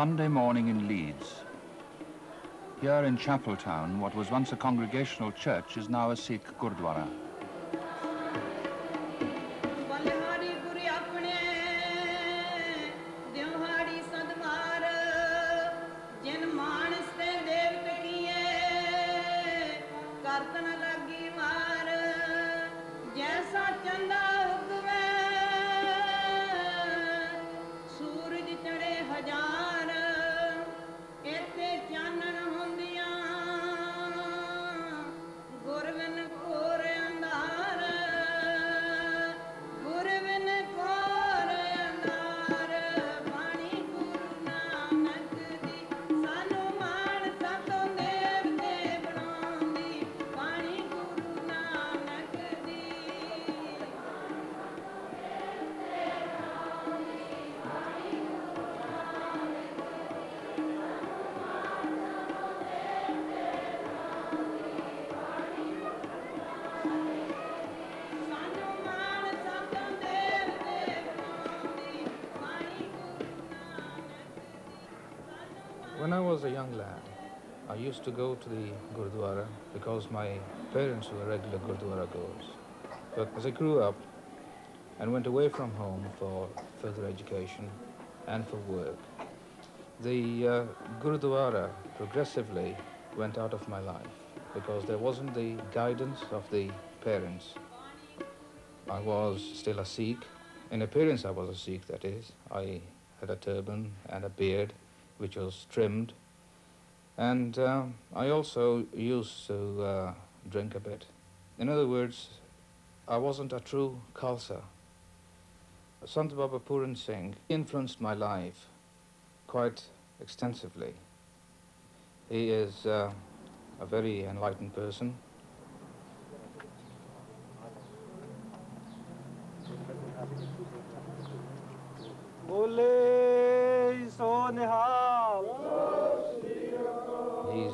Sunday morning in Leeds. Here in Chapeltown, what was once a congregational church is now a Sikh Gurdwara. Was a young lad, I used to go to the Gurdwara because my parents were regular Gurdwara goers. But as I grew up and went away from home for further education and for work, the uh, Gurdwara progressively went out of my life because there wasn't the guidance of the parents. I was still a Sikh. In appearance, I was a Sikh, that is. I had a turban and a beard which was trimmed. And um, I also used to uh, drink a bit. In other words, I wasn't a true Khalsa. Sant Baba Puran Singh influenced my life quite extensively. He is uh, a very enlightened person. Bole so nihal.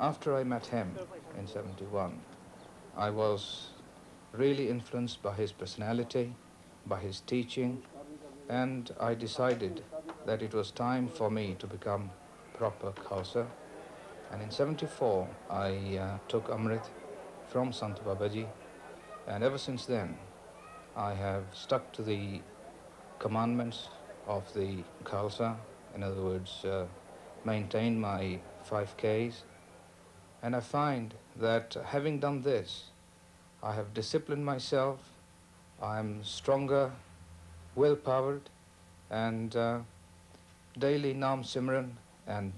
After I met him in 71, I was really influenced by his personality, by his teaching, and I decided that it was time for me to become proper Khalsa. And in 74, I uh, took Amrit from Sant Babaji, and ever since then, I have stuck to the commandments of the Khalsa, in other words, uh, maintained my five Ks, and I find that having done this, I have disciplined myself, I'm stronger, well powered, and uh, daily Nam Simran and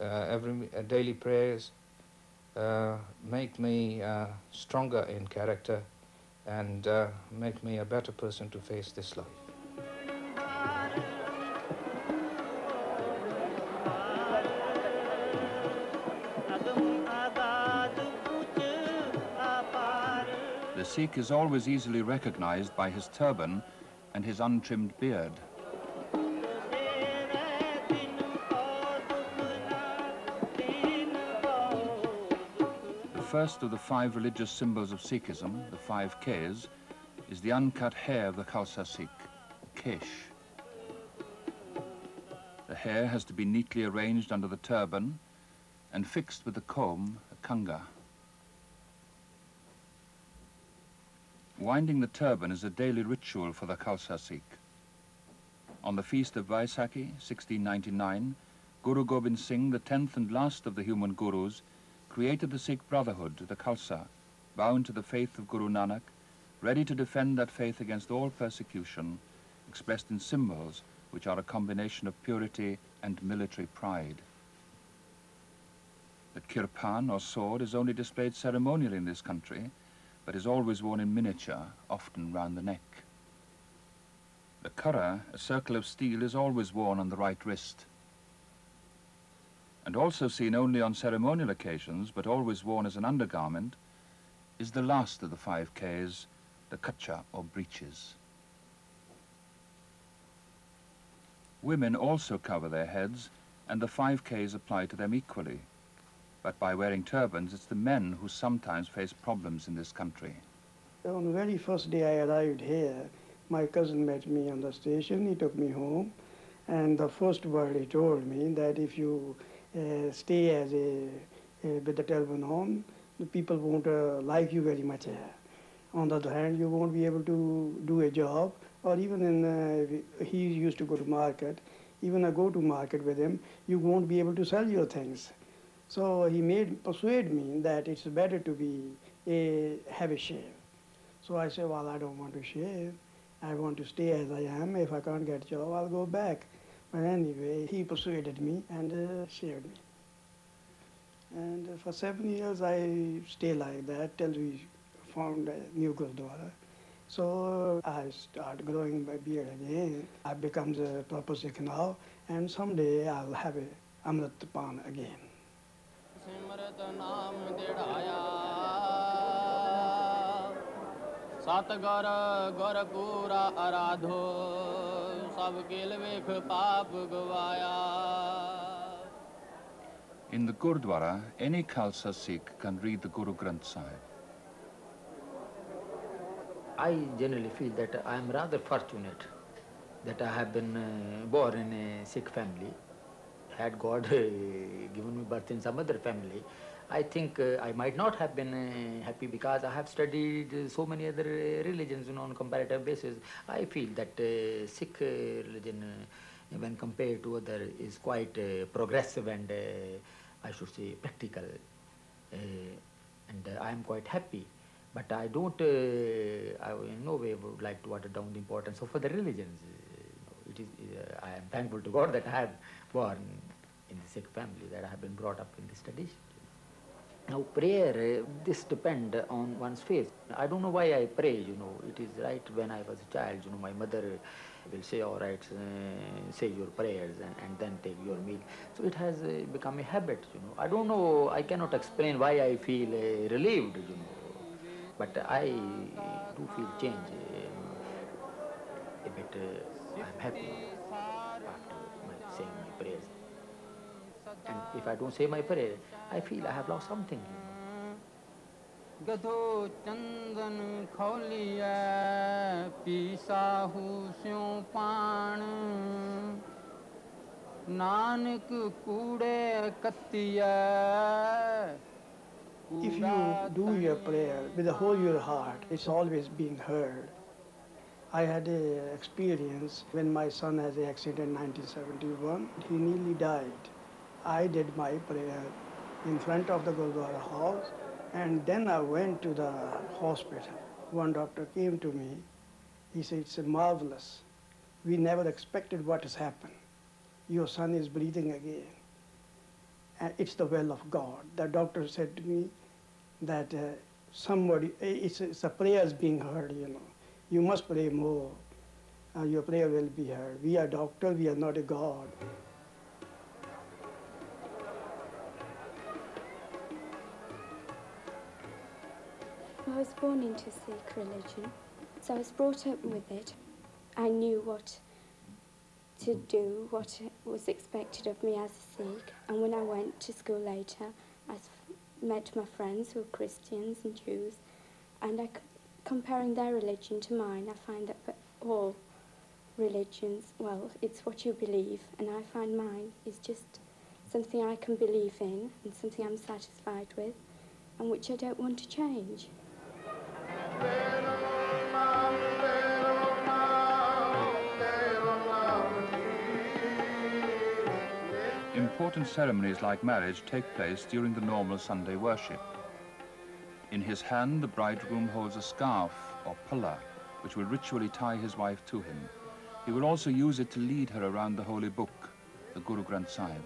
uh, every uh, daily prayers uh, make me uh, stronger in character and uh, make me a better person to face this life. The Sikh is always easily recognized by his turban and his untrimmed beard. The first of the five religious symbols of Sikhism, the five Ks, is the uncut hair of the Khalsa Sikh, Kesh. The hair has to be neatly arranged under the turban and fixed with a comb, a kanga. Winding the turban is a daily ritual for the Khalsa Sikh. On the feast of Vaisakhi, 1699, Guru Gobind Singh, the tenth and last of the human gurus, created the Sikh Brotherhood, the Khalsa, bound to the faith of Guru Nanak, ready to defend that faith against all persecution, expressed in symbols which are a combination of purity and military pride. The kirpan, or sword, is only displayed ceremonially in this country, but is always worn in miniature, often round the neck. The kara, a circle of steel, is always worn on the right wrist. and also seen only on ceremonial occasions but always worn as an undergarment, is the last of the five Ks, the kacha or breeches. Women also cover their heads and the five Ks apply to them equally. But by wearing turbans, it's the men who sometimes face problems in this country. On the very first day I arrived here, my cousin met me on the station. He took me home, and the first word he told me that if you uh, stay as a uh, with the turban on, the people won't uh, like you very much here. On the other hand, you won't be able to do a job, or even in uh, he used to go to market. Even I go to market with him, you won't be able to sell your things. So he made persuade me that it's better to be a have a shave. So I said, well, I don't want to shave. I want to stay as I am. If I can't get a job, I'll go back. But anyway, he persuaded me and uh, shaved me. And uh, for seven years, I stayed like that till we found a new Gurdwara. So I start growing my beard again. I become the proper Sikh now, and someday I'll have a Amrit Pan again. ਸਿਮਰਤ ਨਾਮ ਦਿੜਾਇਆ ਸਤ ਗੁਰ ਗੁਰ ਪੂਰਾ ਆਰਾਧੋ ਸਭ ਕਿਲ ਵੇਖ ਪਾਪ ਗਵਾਇਆ In the Gurdwara, any Khalsa Sikh can read the Guru Granth Sahib. I generally feel that I am rather fortunate that I have been uh, born in a Sikh family. Had God uh, given me birth in some other family, I think uh, I might not have been uh, happy because I have studied uh, so many other religions you know, on comparative basis. I feel that Sikh religion, when compared to other, is quite progressive and I should say practical. And I am quite happy. But I don't, I in no way would like to water down the importance of other religions. It is, I am thankful to God that I have born in the Sikh family, that I have been brought up in this tradition. Now prayer, uh, this depend on one's faith. I don't know why I pray, you know. It is right when I was a child, you know, my mother will say, all right, uh, say your prayers and, and then take your meal. So it has uh, become a habit, you know. I don't know, I cannot explain why I feel uh, relieved, you know. But I do feel change uh, a bit. Uh, I'm happy after my saying my prayers. And if I don't say my prayer, I feel I have lost something. If you do your prayer with the whole your heart, it's always being heard. I had an experience when my son had an accident in 1971. He nearly died. I did my prayer in front of the Gurdwara house and then I went to the hospital. One doctor came to me. He said, it's marvelous. We never expected what has happened. Your son is breathing again and it's the will of God. The doctor said to me that uh, somebody, it's, it's a prayer is being heard, you know. You must pray more. Uh, your prayer will be heard. We are doctor, we are not a God. Was born into Sikh religion, so I was brought up with it. I knew what to do, what was expected of me as a Sikh, and when I went to school later, I met my friends who were Christians and Jews, and I, comparing their religion to mine, I find that all religions, well, it's what you believe, and I find mine is just something I can believe in and something I'm satisfied with, and which I don't want to change. Important ceremonies like marriage take place during the normal Sunday worship. In his hand, the bridegroom holds a scarf or pulla, which will ritually tie his wife to him. He will also use it to lead her around the holy book, the Guru Granth Sahib.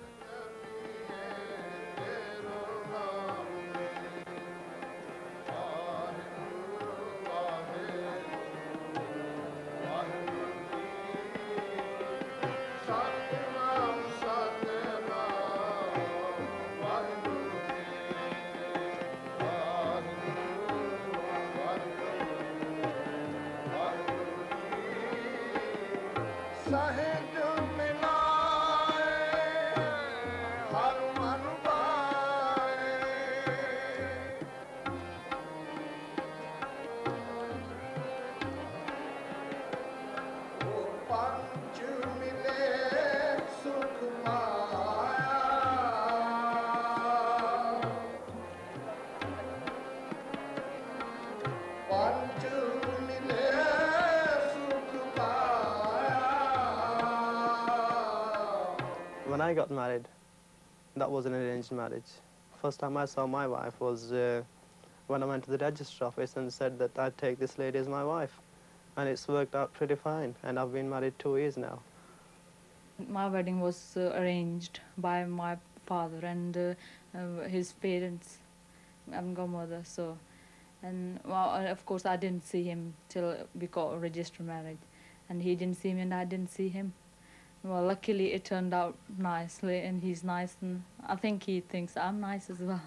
I got married, that was an arranged marriage. First time I saw my wife was uh, when I went to the register office and said that I'd take this lady as my wife. And it's worked out pretty fine, and I've been married two years now. My wedding was uh, arranged by my father and uh, uh, his parents and godmother. So, and well, of course, I didn't see him till we got registered marriage, and he didn't see me, and I didn't see him. Well, luckily it turned out nicely, and he's nice, and I think he thinks I'm nice as well.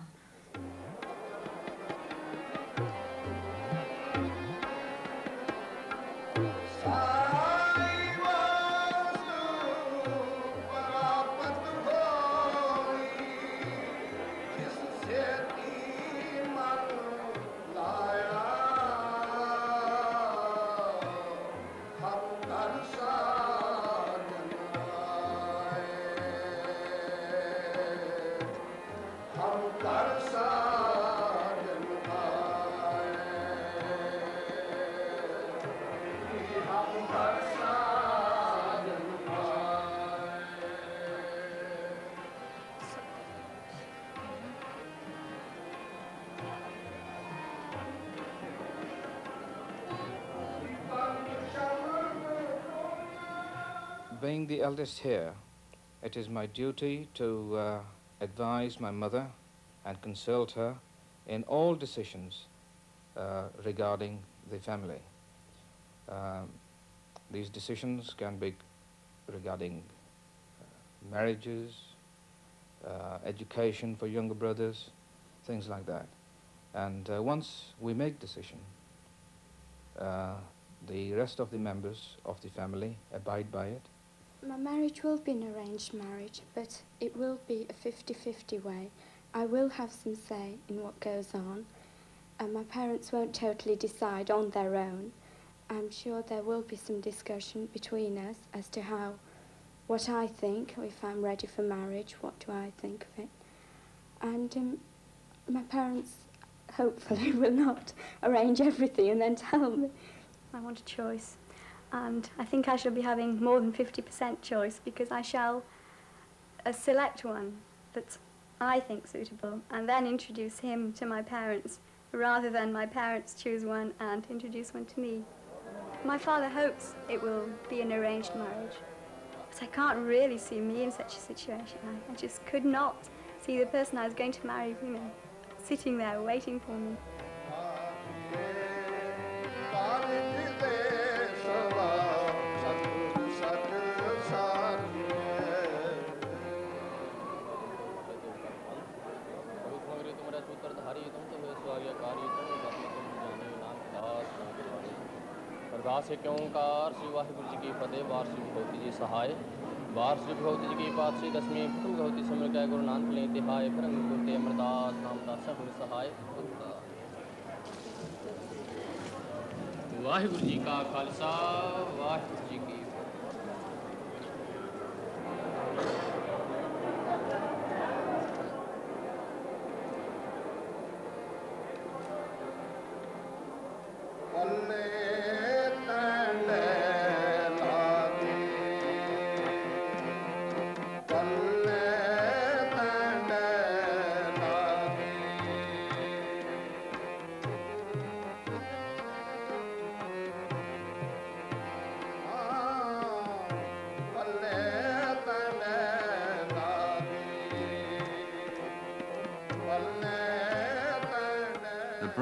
Being the eldest here, it is my duty to uh, advise my mother and consult her in all decisions uh, regarding the family. Um, these decisions can be regarding uh, marriages, uh, education for younger brothers, things like that. And uh, once we make decision, uh, the rest of the members of the family abide by it. My marriage will be an arranged marriage, but it will be a 50-50 way. I will have some say in what goes on, and my parents won't totally decide on their own. I'm sure there will be some discussion between us as to how, what I think, if I'm ready for marriage, what do I think of it. And um, my parents hopefully will not arrange everything and then tell me. I want a choice. And I think I shall be having more than 50% choice because I shall uh, select one that I think suitable and then introduce him to my parents rather than my parents choose one and introduce one to me. My father hopes it will be an arranged marriage. But I can't really see me in such a situation. I, I just could not see the person I was going to marry, you know, sitting there waiting for me. Nashik ओंकार श्री वाहिगुरु जी की फतेह वार श्री भगवती जी सहाय। वार श्री भगवती जी की पातशी दशमी भगम Bhagwati summer कै गुरु नानक ले तिहाय भरंग गुरते अमरदास नामदास सहाय वाहिगुरु जी का खालसा, वाहिगुरु जी की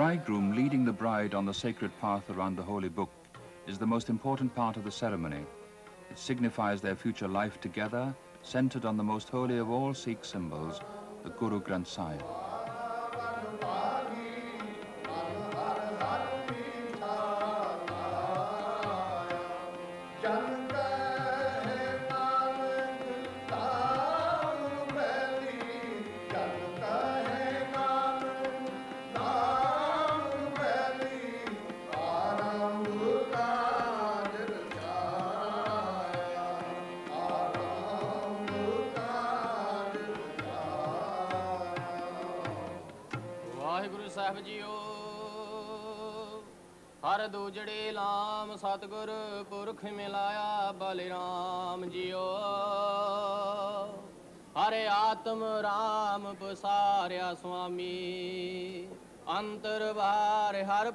bridegroom leading the bride on the sacred path around the holy book is the most important part of the ceremony. It signifies their future life together, centered on the most holy of all Sikh symbols, the Guru Granth Sahib. ਹਰ ਦੂਜੜੇ ਲਾਮ, ਸਤਗੁਰ ਪੁਰਖ ਮਿਲਾਇਆ ਬਲਿਰਾਮ JIO. ਹਰੇ ਆਤਮ ਰਾਮ ਪਸਾਰਿਆ ਸੁਆਮੀ, ਅੰਤਰ ਬਾਹਰ ਹਰ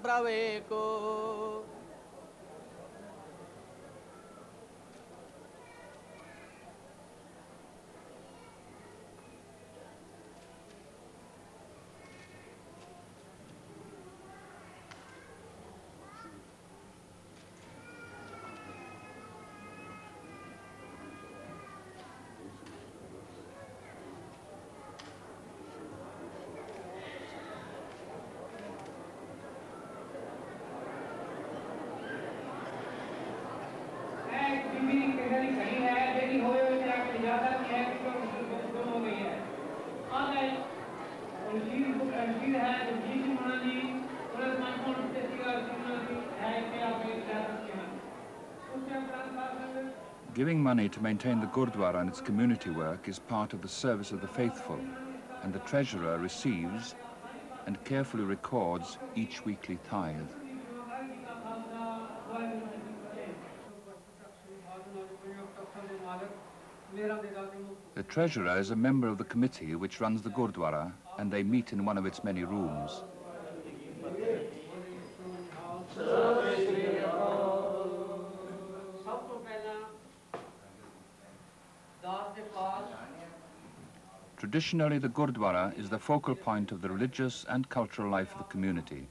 plus Giving money to maintain the Gurdwara and its community work is part of the service of the faithful, and the treasurer receives and carefully records each weekly tithe. The treasurer is a member of the committee which runs the Gurdwara, and they meet in one of its many rooms. Traditionally, the Gurdwara is the focal point of the religious and cultural life of the community.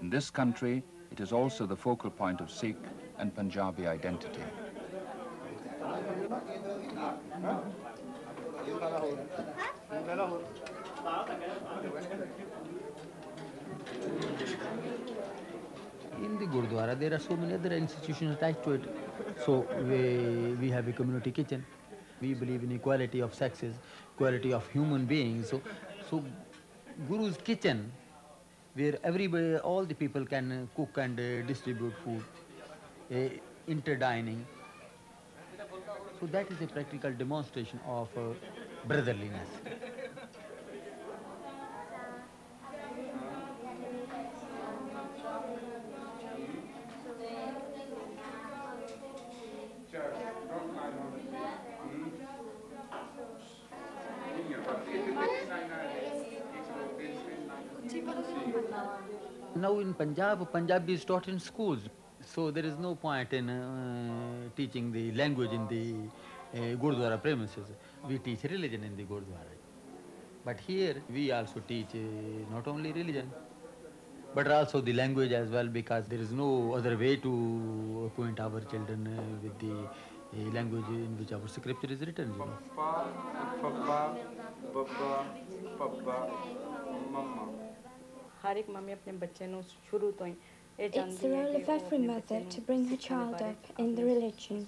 In this country, it is also the focal point of Sikh and Punjabi identity. In the Gurdwara, there are so many other institutions attached to it. So we, we have a community kitchen. We believe in equality of sexes, equality of human beings. So, so Guru's kitchen, where everybody, all the people can cook and uh, distribute food, uh, interdining. So that is a practical demonstration of uh, brotherliness. Now in Punjab, Punjabi is taught in schools, so there is no point in uh, teaching the language in the uh, Gurdwara premises We teach religion in the Gurdwara. But here we also teach uh, not only religion, but also the language as well because there is no other way to acquaint our children uh, with the uh, language in which our scripture is written. You know. Papa, Baba, Papa, Mama. ਹਰ ਇੱਕ mummy ਆਪਣੇ ਬੱਚੇ ਨੂੰ ਸ਼ੁਰੂ ਤੋਂ ਹੀ ਇਹ It's ਚਾਹੁੰਦੀ the ਹੈ role ਕਿ of ਉਹ every ਆਪਣੇ mother ਬੱਚੇ to ਨੂੰ bring her ਸਿੱਖਣ child ਬਾਰੇ up in the religion.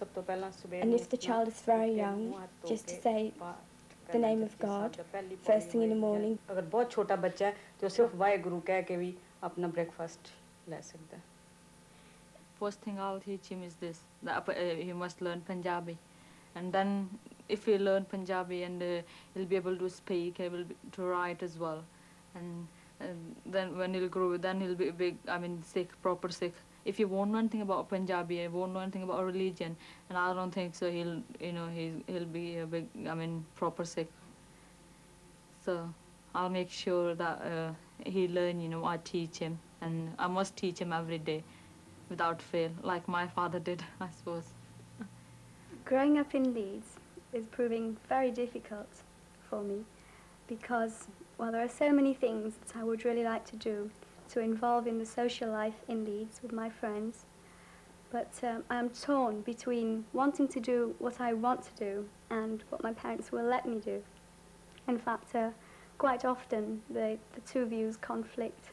And if the child is very young, just to say the name of God first thing in the morning. बहुत छोटा बच्चा है तो सिर्फ कह के भी अपना सकता है. First thing I'll teach him is this: that uh, he must learn Punjabi, and then if he learn Punjabi, and uh, he'll be able to speak, he will be, to write as well, and, and then when he'll grow, then he'll be big. I mean, Sikh, proper Sikh. If he won't know anything about Punjabi, he won't know anything about religion, and I don't think so. He'll, you know, he's, he'll be a big, I mean, proper Sikh. So I'll make sure that uh, he learn, you know, I teach him, and I must teach him every day, without fail, like my father did, I suppose. Growing up in Leeds is proving very difficult for me because, well, there are so many things that I would really like to do to involve in the social life in Leeds with my friends. But um, I'm torn between wanting to do what I want to do and what my parents will let me do. In fact, uh, quite often the, the two views conflict.